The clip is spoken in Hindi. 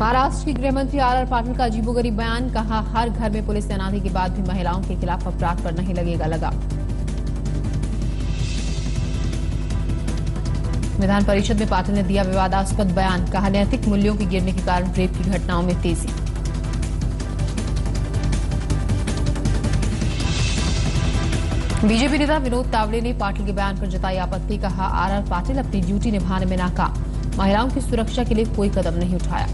महाराष्ट्र के गृह मंत्री आर आर पाटिल का अजीबोगरीब बयान, कहा, हर घर में पुलिस तैनाती के बाद भी महिलाओं के खिलाफ अपराध पर नहीं लगेगा लगा विधान परिषद में पाटिल ने दिया विवादास्पद बयान, कहा, नैतिक मूल्यों के गिरने के कारण रेप की घटनाओं में तेज़ी। बीजेपी नेता विनोद तावड़े ने पाटिल के बयान पर जताई आपत्ति, कहा आर आर पाटिल अपनी ड्यूटी निभाने में नाकाम। महिलाओं की सुरक्षा के लिए कोई कदम नहीं उठाया।